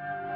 you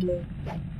Thank you.